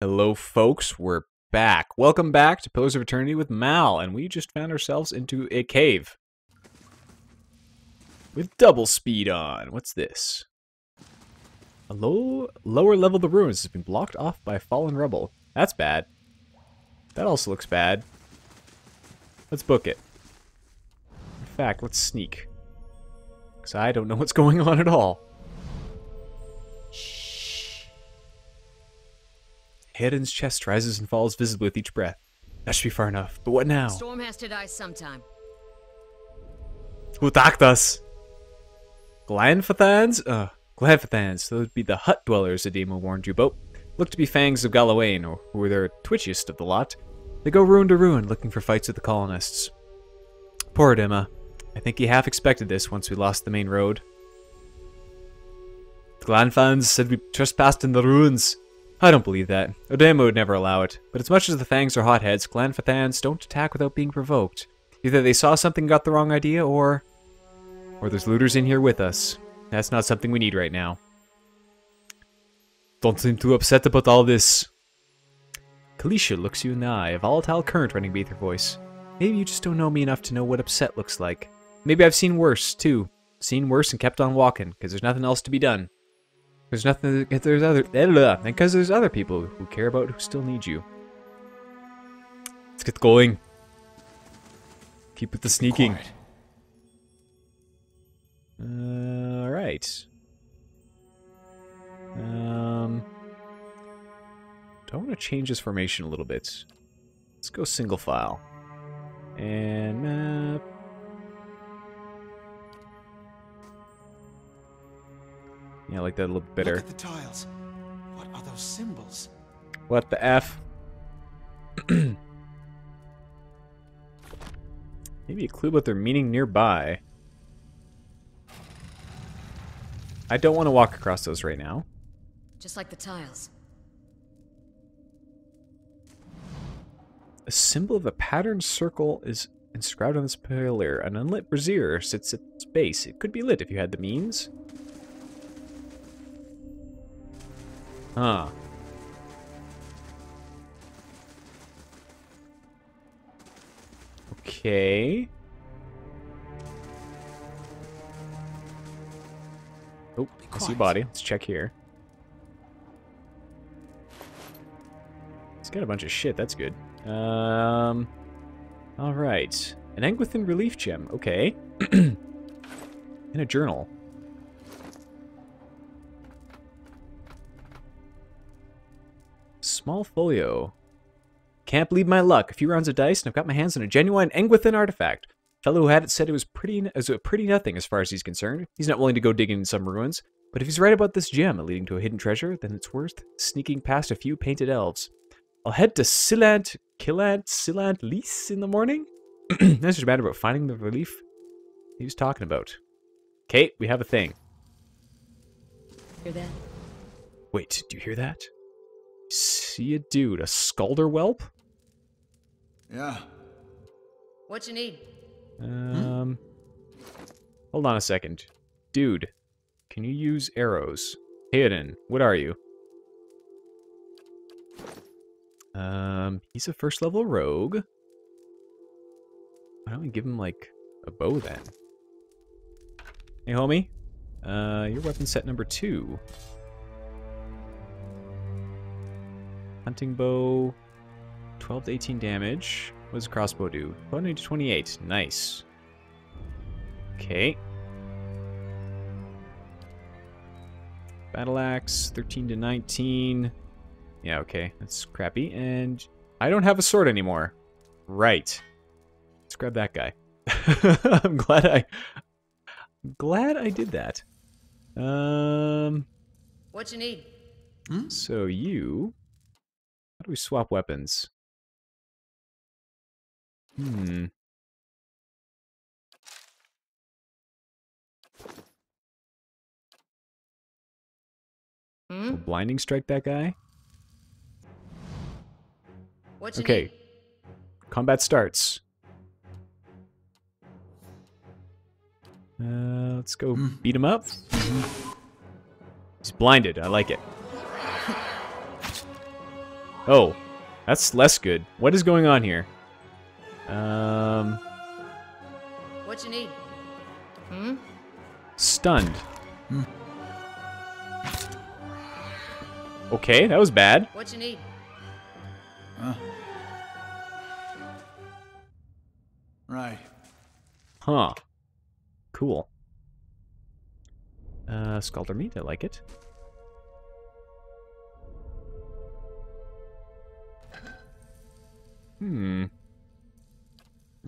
Hello, folks. We're back. Welcome back to Pillars of Eternity with Mal, and we just found ourselves into a cave. With double speed on. What's this? A low, lower level of the ruins has been blocked off by fallen rubble. That's bad. That also looks bad. Let's book it. In fact, let's sneak. Because I don't know what's going on at all. Hayden's chest rises and falls visibly with each breath. That should be far enough. But what now? Storm has to die sometime. Who attacked us? Glanfathans? Uh, Glanfathans. Those would be the hut dwellers Odema warned you about. Look to be fangs of Galawain, or who are the twitchiest of the lot. They go ruin to ruin, looking for fights with the colonists. Poor Odema. I think he half expected this once we lost the main road. The Glanfans said we trespassed in the ruins. I don't believe that. Odema would never allow it. But as much as the Fangs are hotheads, Glanfathans don't attack without being provoked. Either they saw something got the wrong idea, or... Or there's looters in here with us. That's not something we need right now. Don't seem too upset about all this. Kalisha looks you in the eye, a volatile current running beneath her voice. Maybe you just don't know me enough to know what upset looks like. Maybe I've seen worse, too. Seen worse and kept on walking, because there's nothing else to be done. There's nothing. if There's other. Because there's other people who care about who still need you. Let's get going. Keep with the sneaking. Uh, all right. Um, do I want to change this formation a little bit? Let's go single file. And map. Yeah, I like that a little bit better. Look at the tiles. What are those symbols? What the F? Maybe a clue about their meaning nearby. I don't want to walk across those right now. Just like the tiles. A symbol of a patterned circle is inscribed on this pillar. An unlit brazier sits at its base. It could be lit if you had the means. Huh. Okay. Oh, I see a body. Let's check here. He's got a bunch of shit. That's good. Um. All right. An Engwithan relief gem. Okay. In a journal. Small folio. Can't believe my luck. A few rounds of dice, and I've got my hands on a genuine Engwithan artifact. Fellow who had it said it was pretty as a pretty nothing as far as he's concerned. He's not willing to go digging in some ruins. But if he's right about this gem leading to a hidden treasure, then it's worth sneaking past a few painted elves. I'll head to Silant, Killant, Cilant Lîs in the morning. That's just a matter about finding the relief he was talking about. Kate, we have a thing. Hear that? Wait, do you hear that? See a dude, a Skuldr whelp? Yeah. What you need? Um, hold on a second, dude. Can you use arrows? Hidden. What are you? Um, he's a first level rogue. Why don't we give him like a bow then? Hey, homie. Uh, your weapon set number two. Hunting bow, 12 to 18 damage. What does crossbow do? 20 to 28. Nice. Okay. Battle axe, 13 to 19. Yeah, okay. That's crappy. And I don't have a sword anymore. Right. Let's grab that guy. I'm glad I... I'm glad I did that. Um... What you need? Hmm? So you... Do we swap weapons? Hmm. Hmm? Blinding strike that guy? What you Okay. need? Combat starts. Uh, let's go beat him up. He's blinded. I like it. Oh, that's less good. What is going on here? Um, What you need? Hmm? stunned. Hmm. Okay, that was bad. What you need? Huh? Right. Huh. Cool. Uh, Skuldr meat, I like it. Hmm.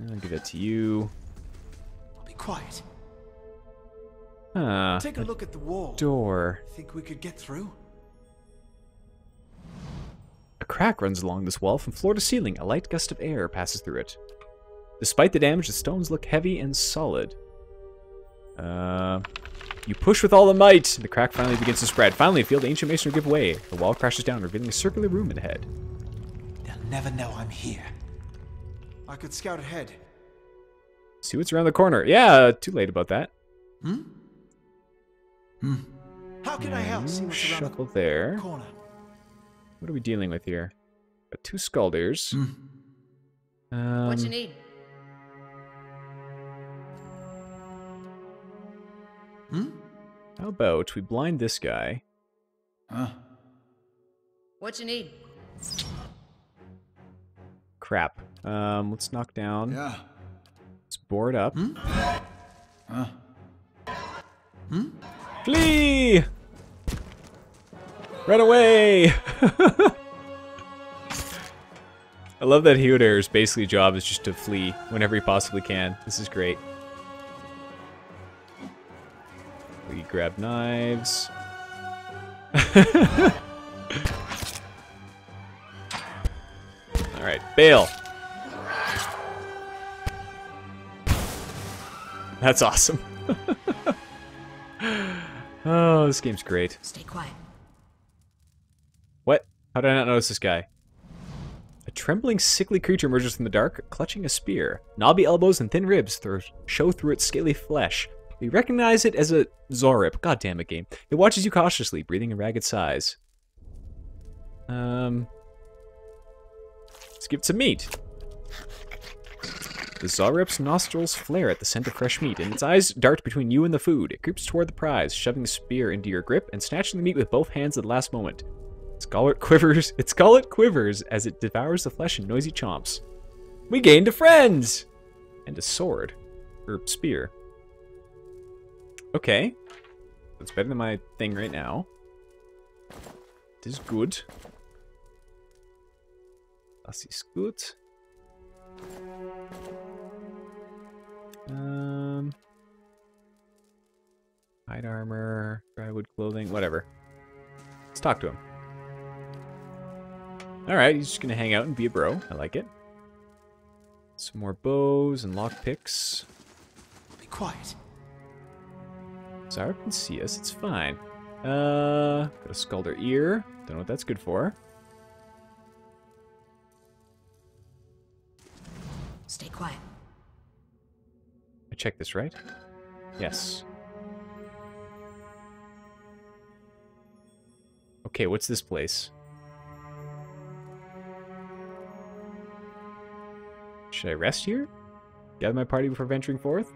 I'll give that to you. I'll be quiet. Huh. Take a look at the wall. Door. Think we could get through? A crack runs along this wall from floor to ceiling. A light gust of air passes through it. Despite the damage, the stones look heavy and solid. Uh, you push with all the might. The crack finally begins to spread. Finally, feel the ancient masonry give way. The wall crashes down, revealing a circular room in ahead. They'll never know I'm here. I could scout ahead. See what's around the corner. Yeah, too late about that. Hmm? Hmm. How can I help? See what's around the there. corner. What are we dealing with here? Got two Skuldrs. Um, What you need? Hmm? how about we blind this guy? Huh? What you need? Crap. Um, let's knock down. Yeah. Let's board up. Huh? Flee! Run away! I love that Hyodair's basically job is just to flee whenever he possibly can. This is great. We grab knives. bail. That's awesome. oh, this game's great. Stay quiet. What? How did I not notice this guy? A trembling, sickly creature emerges from the dark, clutching a spear. Knobby elbows and thin ribs show through its scaly flesh. We recognize it as a Xaurip. God damn it, game. It watches you cautiously, breathing in ragged sighs. Um. Let's give it some meat. The Xaurip's nostrils flare at the scent of fresh meat, and its eyes dart between you and the food. It creeps toward the prize, shoving the spear into your grip and snatching the meat with both hands at the last moment. Its gullet quivers. Its gullet quivers as it devours the flesh in noisy chomps. We gained a friend and a sword or spear. Okay, that's better than my thing right now. It is good. Das ist gut. Um, hide armor, drywood clothing, whatever. Let's talk to him. Alright, he's just gonna hang out and be a bro. I like it. Some more bows and lockpicks. Be quiet. Zara can see us, it's fine. Uh, got a Skuldr ear. Don't know what that's good for. Stay quiet. I checked this, right? Yes. Okay, what's this place? Should I rest here? Gather my party before venturing forth?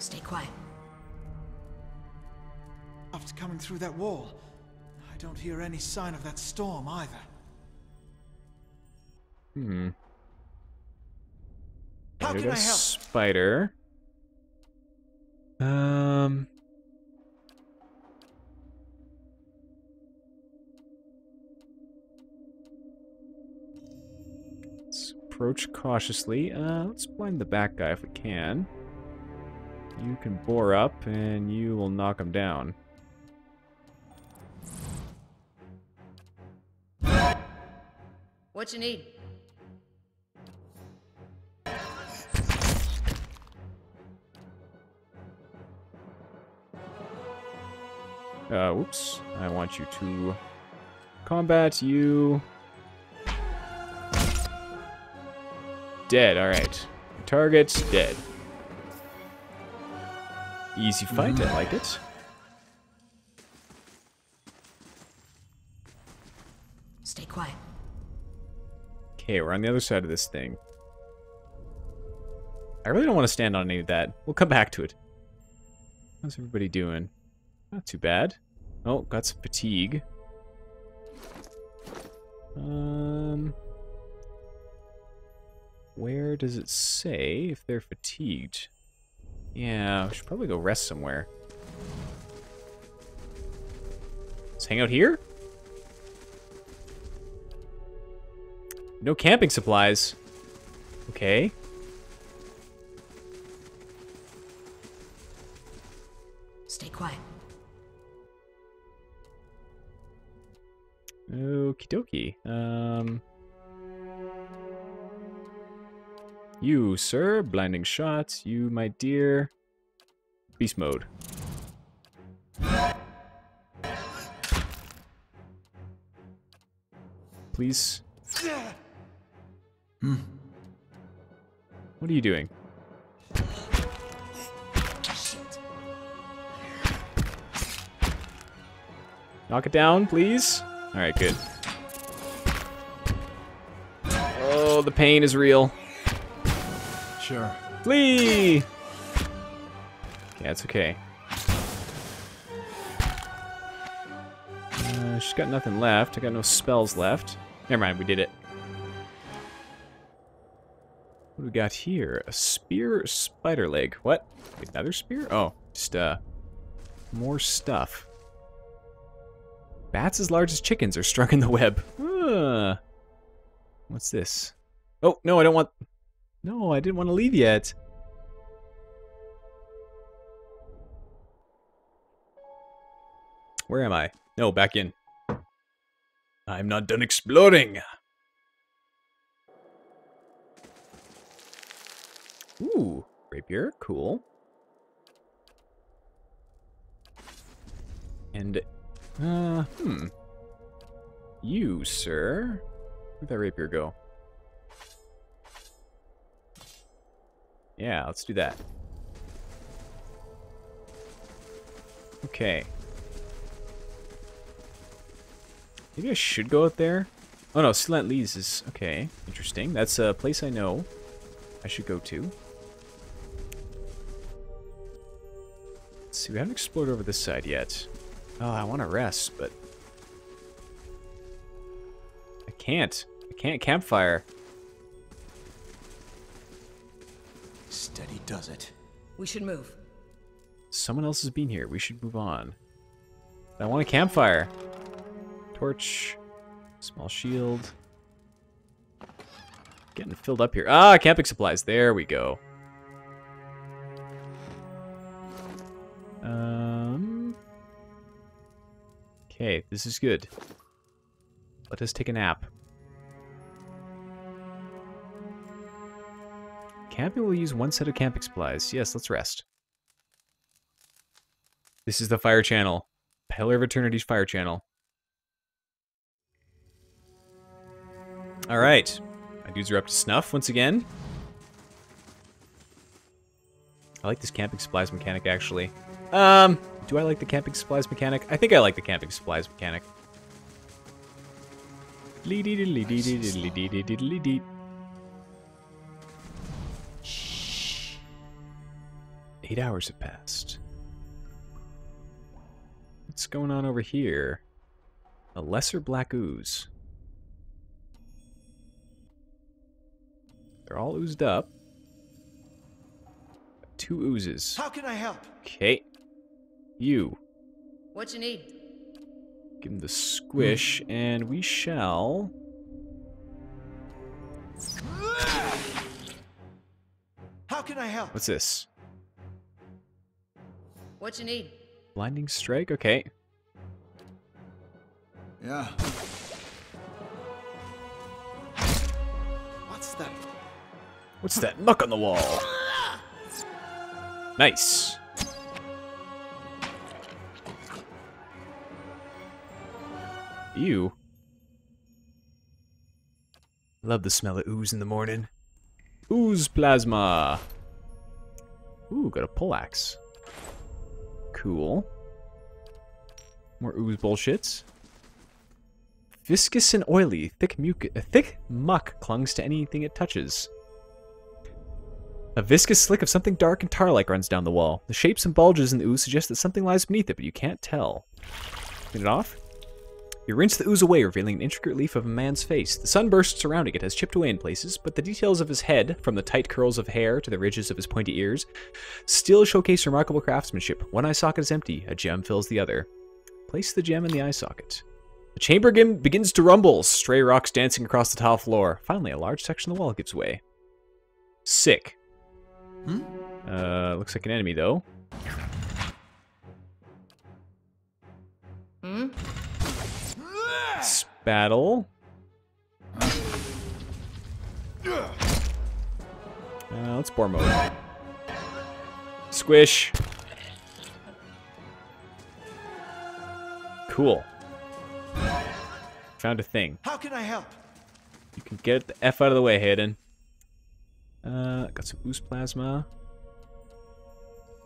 Stay quiet. After coming through that wall, I don't hear any sign of that storm either. Hmm. How There can I help? Spider. Um. Let's approach cautiously. Uh, let's blind the back guy if we can. You can bore up, and you will knock him down. What you need? Uh, whoops. I want you to combat you. Dead, alright. Target, dead. Easy fight, I like it. Stay quiet. Okay, we're on the other side of this thing. I really don't want to stand on any of that. We'll come back to it. How's everybody doing? Not too bad. Oh, got some fatigue. Um, where does it say if they're fatigued? Yeah, I should probably go rest somewhere. Let's hang out here? No camping supplies. Okay. Okie dokie. Um. You, sir, blinding shots. You, my dear. Beast mode. Please. Hmm. What are you doing? Knock it down, please. All right, good. Oh, the pain is real. Sure. Flee! Yeah, it's okay. Uh, she's got nothing left. I got no spells left. Never mind, we did it. What do we got here? A spear spider leg. What? Wait, another spear? Oh, just, uh, more stuff. Bats as large as chickens are struck in the web. Uh, what's this? Oh, no, I don't want... No, I didn't want to leave yet. Where am I? No, back in. I'm not done exploring. Ooh, rapier, cool. And, uh, hmm. You, sir. Where'd that rapier go? Yeah, let's do that. Okay. Maybe I should go out there? Oh no, Cilant Lîs is... Okay, interesting. That's a place I know I should go to. Let's see, we haven't explored over this side yet. Oh, I want to rest, but... I can't. I can't campfire. Steady does it. We should move. Someone else has been here. We should move on. I want a campfire. Torch. Small shield. Getting filled up here. Ah, camping supplies. There we go. Um. Okay, this is good. Let us take a nap. Camping will use one set of camping supplies. Yes, let's rest. This is the fire channel. Pillar of Eternity's fire channel. Alright. My dudes are up to snuff once again. I like this camping supplies mechanic, actually. Um, do I like the camping supplies mechanic? I think I like the camping supplies mechanic. Eight hours have passed. What's going on over here? A lesser black ooze. They're all oozed up. Two oozes. How can I help? Okay. You. What you need? Give him the squish, and we shall... How can I help? What's this? What you need? Blinding strike? Okay. Yeah. What's that? What's that muck on the wall? Nice. Ew. Love the smell of ooze in the morning. Ooze plasma. Ooh, got a poleaxe. Cool. More ooze bullshits. Viscous and oily, thick, muc- uh, thick muck clungs to anything it touches. A viscous slick of something dark and tar-like runs down the wall. The shapes and bulges in the ooze suggest that something lies beneath it, but you can't tell. Clean it off. You rinse the ooze away, revealing an intricate relief of a man's face. The sunburst surrounding it has chipped away in places, but the details of his head, from the tight curls of hair to the ridges of his pointy ears, still showcase remarkable craftsmanship. One eye socket is empty, a gem fills the other. Place the gem in the eye socket. The chamber begins to rumble, stray rocks dancing across the tile floor. Finally, a large section of the wall gives way. Sick. Hmm? Uh, looks like an enemy, though. Hmm? Spattle. Uh, let's bore mode. Squish. Cool. Found a thing. How can I help? You can get the F out of the way, Hayden. Uh, got some boost plasma.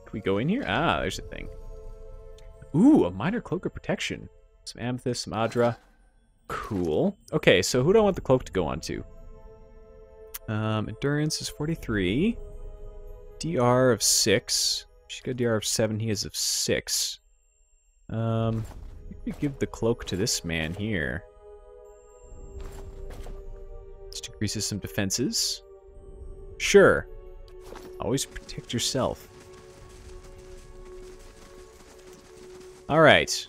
Can we go in here? Ah, there's a thing. Ooh, a minor cloak of protection. Some amethyst, some adra. Cool. Okay, so who do I want the cloak to go on to? Um, endurance is 43. DR of 6. She's got DR of 7. He is of 6. Um, give the cloak to this man here. Just increases some defenses. Sure. Always protect yourself. Alright.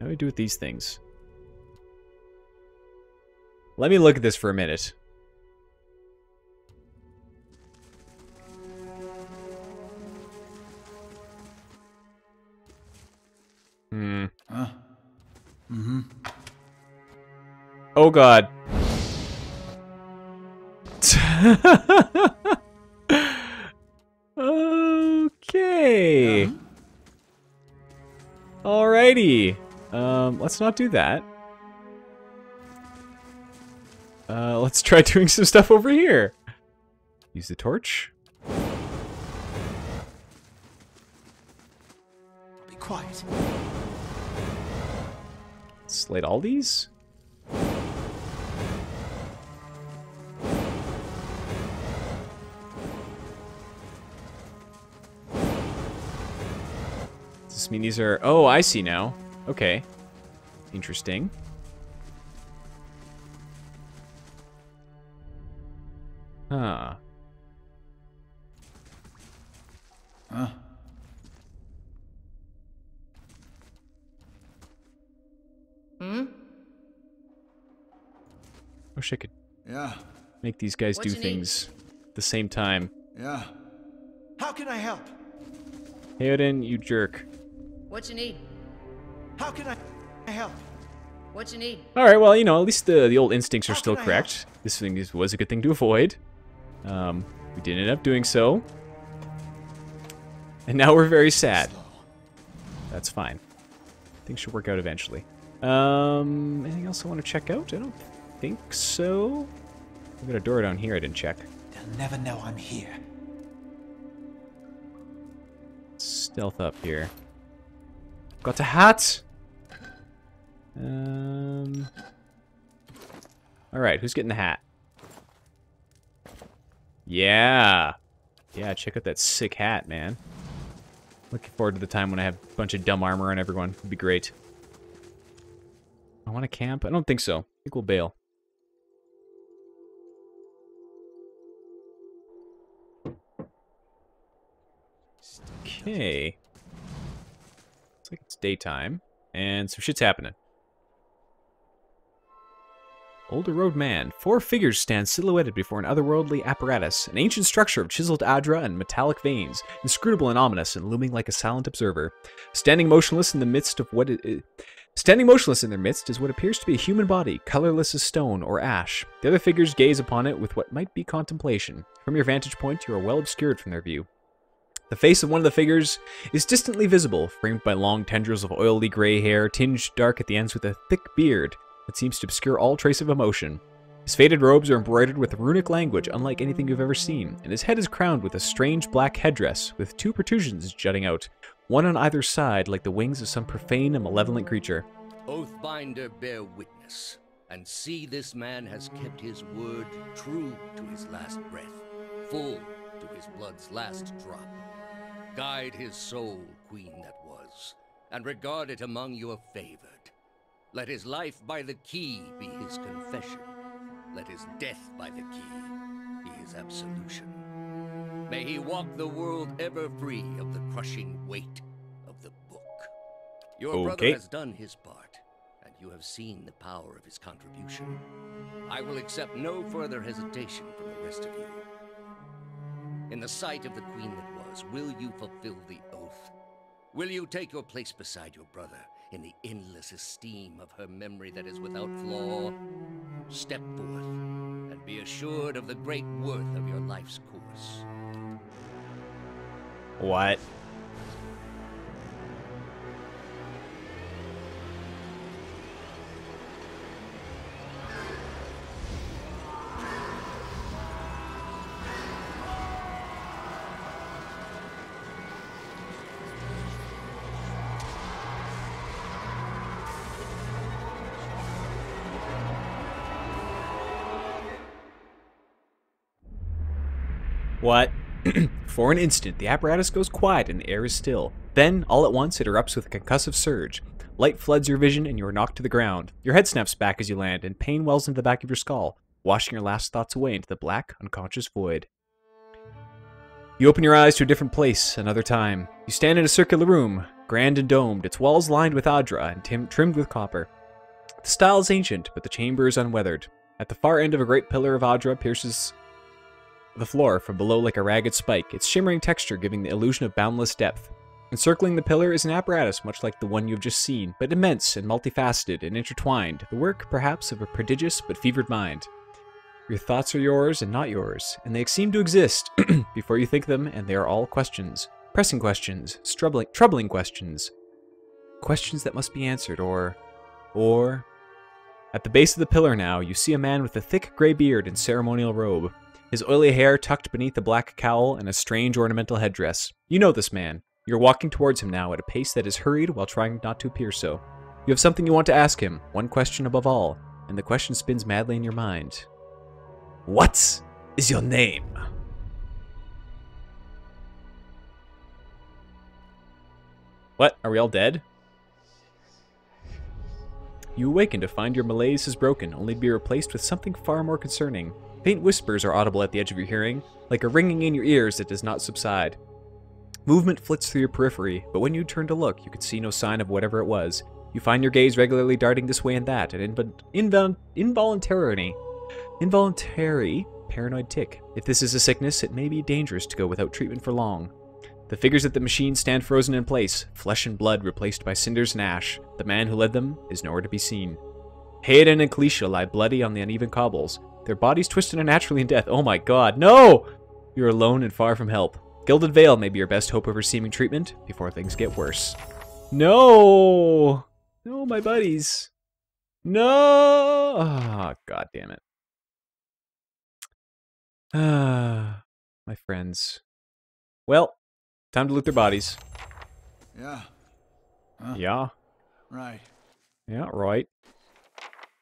How do we do with these things? Let me look at this for a minute. Hmm. Huh? Mm-hmm. Oh god. okay. Alrighty. Um, let's not do that. Uh, let's try doing some stuff over here. Use the torch. Be quiet. Slate all these. Does this mean these are... Oh, I see now. Okay. Interesting. Huh. Huh? Hmm? Wish I could Yeah. make these guys What do you need? things at the same time. Yeah. How can I help? Hayden, you jerk. What you need? How can I help? What you need? All right, well, you know, at least the the old instincts are How still correct. This thing is, was a good thing to avoid. Um, we did end up doing so, and now we're very sad. That's fine. Things should work out eventually. Um, anything else I want to check out? I don't think so. I've got a door down here I didn't check. They'll never know I'm here. Stealth up here. Got a hat. Um. All right, who's getting the hat? Yeah, yeah. Check out that sick hat, man. Looking forward to the time when I have a bunch of dumb armor on everyone. It'd be great. I want to camp. I don't think so. I think we'll bail. Okay. Looks like it's daytime, and some shit's happening. Older Road Man. Four figures stand silhouetted before an otherworldly apparatus, an ancient structure of chiseled adra and metallic veins, inscrutable and ominous, and looming like a silent observer. Standing motionless in the midst of what it, Standing motionless in their midst is what appears to be a human body, colorless as stone or ash. The other figures gaze upon it with what might be contemplation. From your vantage point, you are well obscured from their view. The face of one of the figures is distantly visible, framed by long tendrils of oily gray hair, tinged dark at the ends with a thick beard that seems to obscure all trace of emotion. His faded robes are embroidered with runic language unlike anything you've ever seen, and his head is crowned with a strange black headdress with two protrusions jutting out, one on either side like the wings of some profane and malevolent creature. Oathbinder, bear witness, and see this man has kept his word true to his last breath, full to his blood's last drop. Guide his soul, queen that was, and regard it among your favored. Let his life by the key be his confession. Let his death by the key be his absolution. May he walk the world ever free of the crushing weight of the book. Your brother has done his part, and you have seen the power of his contribution. I will accept no further hesitation from the rest of you. In the sight of the queen that was, will you fulfill the oath? Will you take your place beside your brother in the endless esteem of her memory that is without flaw? Step forth and be assured of the great worth of your life's course. What? What? For an instant, the apparatus goes quiet and the air is still. Then, all at once, it erupts with a concussive surge. Light floods your vision and you are knocked to the ground. Your head snaps back as you land, and pain wells into the back of your skull, washing your last thoughts away into the black, unconscious void. You open your eyes to a different place, another time. You stand in a circular room, grand and domed, its walls lined with adra and tim- trimmed with copper. The style is ancient, but the chamber is unweathered. At the far end of a great pillar of adra pierces the floor from below like a ragged spike, its shimmering texture giving the illusion of boundless depth. Encircling the pillar is an apparatus much like the one you have just seen, but immense and multifaceted and intertwined, the work, perhaps, of a prodigious but fevered mind. Your thoughts are yours and not yours, and they seem to exist before you think them, and they are all questions. Pressing questions, troubling, troubling questions. Questions that must be answered, or. or. At the base of the pillar now, you see a man with a thick gray beard and ceremonial robe his oily hair tucked beneath a black cowl and a strange ornamental headdress. You know this man. You're walking towards him now at a pace that is hurried while trying not to appear so. You have something you want to ask him, one question above all, and the question spins madly in your mind. What is your name? What? Are we all dead? You awaken to find your malaise is broken, only to be replaced with something far more concerning. Faint whispers are audible at the edge of your hearing, like a ringing in your ears that does not subside. Movement flits through your periphery, but when you turn to look, you can see no sign of whatever it was. You find your gaze regularly darting this way and that, an inv- invol- involuntary, involuntary paranoid tick. If this is a sickness, it may be dangerous to go without treatment for long. The figures at the machine stand frozen in place, flesh and blood replaced by cinders and ash. The man who led them is nowhere to be seen. Hayden and Kalisha lie bloody on the uneven cobbles, their bodies twisted unnaturally in death. Oh my god, no! You're alone and far from help. Gilded Vale may be your best hope of receiving treatment before things get worse. No! No, my buddies. No! Ah, god damn it. Ah, my friends. Well, time to loot their bodies. Yeah. Huh. Yeah. Right. Yeah, right.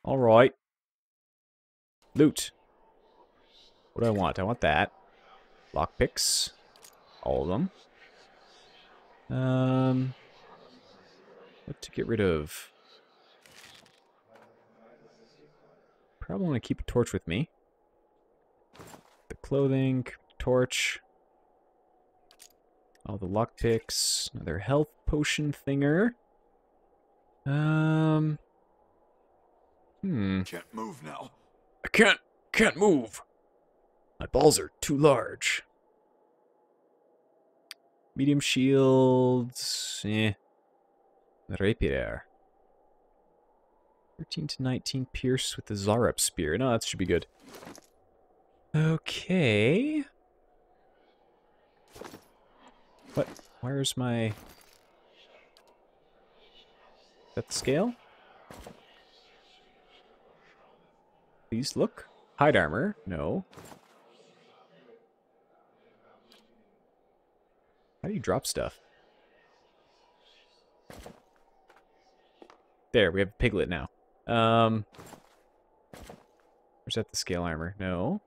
All right. Loot. What do I want? I want that. Lockpicks. All of them. Um, what to get rid of? Probably want to keep a torch with me. The clothing, torch. All the lockpicks. Another health potion thinger. Um. Hmm. Can't move now. I can't can't move. My balls are too large. Medium shields. Eh. Rapier. 13 to 19 pierce with the Xaurip spear. No, that should be good. Okay. What? Where's my... Is that the scale? Please look. Hide armor. No. How do you drop stuff? There, we have piglet now. Um, where's that the scale armor? No.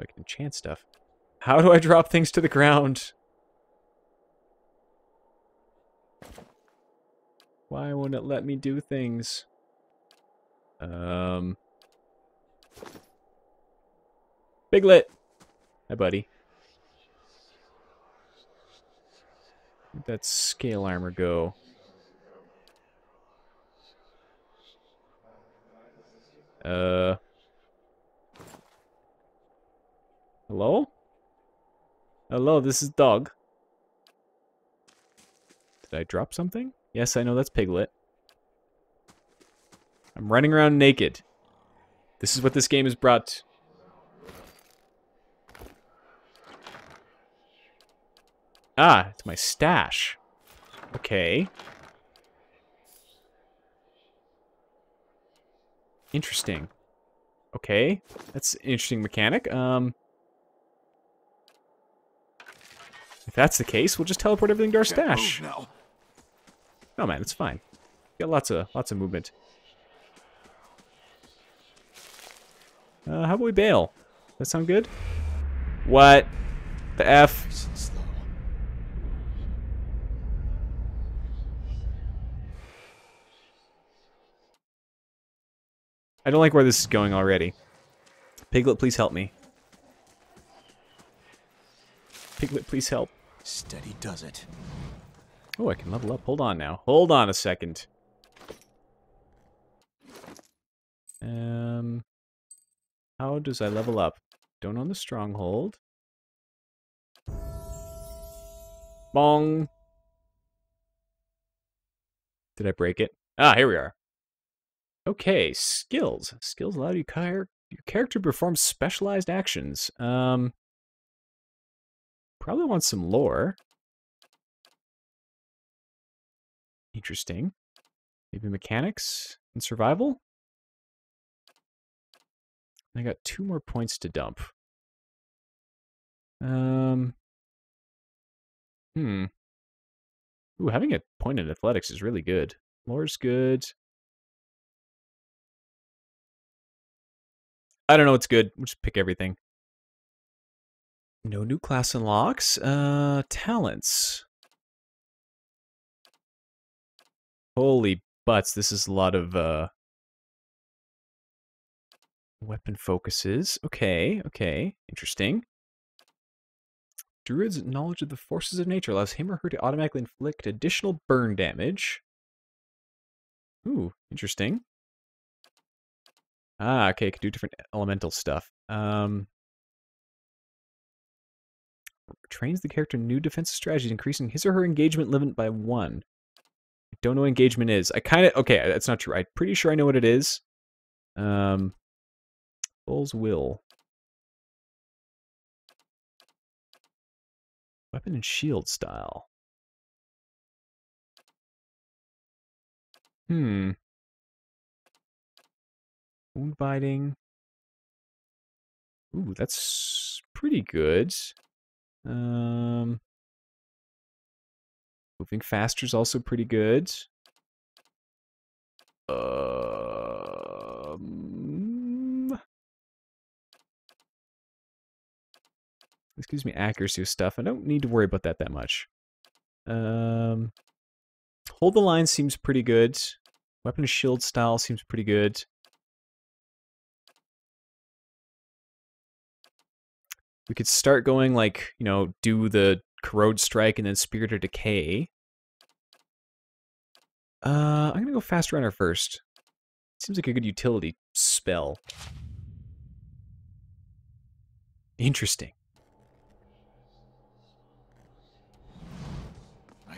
I can enchant stuff. How do I drop things to the ground? Why won't it let me do things? Um. Piglet! Hi, buddy. Where'd that scale armor go? Uh. Hello? Hello, this is dog. Did I drop something? Yes, I know that's Piglet. I'm running around naked. This is what this game has brought. Ah, it's my stash. Okay. Interesting. Okay, that's an interesting mechanic. Um, if that's the case, we'll just teleport everything to our stash. No, man, it's fine. Got lots of lots of movement. Uh, how about we bail? That sound good? What? The F? Nice and slow. I don't like where this is going already. Piglet, please help me. Piglet, please help. Steady does it. Oh, I can level up. Hold on now. Hold on a second. Um, how does I level up? Don't own the stronghold. Bong. Did I break it? Ah, here we are. Okay, skills. Skills allow you your character to perform specialized actions. Um, probably want some lore. Interesting. Maybe mechanics and survival? I got two more points to dump. Um. Hmm. Ooh, having a point in athletics is really good. Lore's good. I don't know what's good. We'll just pick everything. No new class unlocks. Uh, talents. Holy butts, this is a lot of, uh... Weapon focuses. Okay, okay. Interesting. Druid's knowledge of the forces of nature allows him or her to automatically inflict additional burn damage. Ooh, interesting. Ah, okay, can do different elemental stuff. Um, trains the character new defensive strategies, increasing his or her engagement limit by one. I don't know what engagement is. I kind of okay. That's not true. I'm pretty sure I know what it is. Um, Bull's will. Weapon and shield style. Hmm. Wound biting. Ooh, that's pretty good. Um, moving faster is also pretty good. Um, this gives me accuracy stuff. I don't need to worry about that that much. Um, hold the line seems pretty good. Weapon shield style seems pretty good. We could start going like, you know, do the corrode strike and then spirit of decay. Uh, I'm gonna go fast runner first. Seems like a good utility spell. Interesting.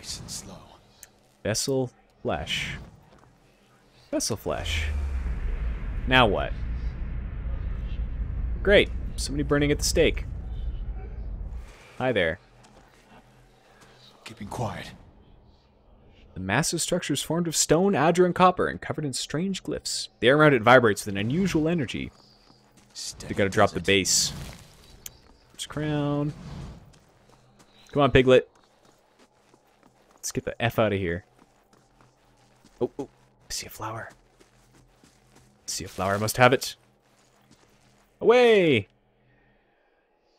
Nice and slow. Vessel flesh. Vessel flesh. Now what? Great. Somebody burning at the stake. Hi there. Keeping quiet. The massive structure is formed of stone, adra, and copper, and covered in strange glyphs. The air around it vibrates with an unusual energy. Steady They gotta drop the base. It's crown. Come on, Piglet. Let's get the F out of here. Oh, oh, I see a flower. I see a flower. I must have it. Away!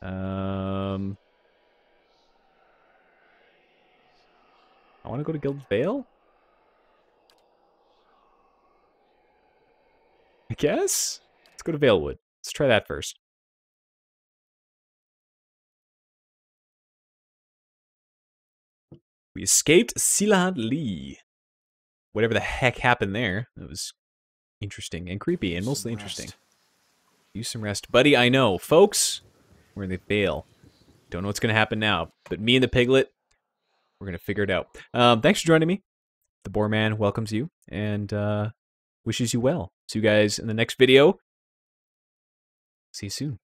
Um... I want to go to Guild Vale? I guess? Let's go to Valewood. Let's try that first. We escaped Cilant Lîs. Whatever the heck happened there. It was interesting and creepy and mostly interesting. Use some rest. Buddy, I know. Folks, we're in the Vale. Don't know what's going to happen now. But me and the piglet, we're going to figure it out. Um, thanks for joining me. The Boar Man welcomes you and uh, wishes you well. See you guys in the next video. See you soon.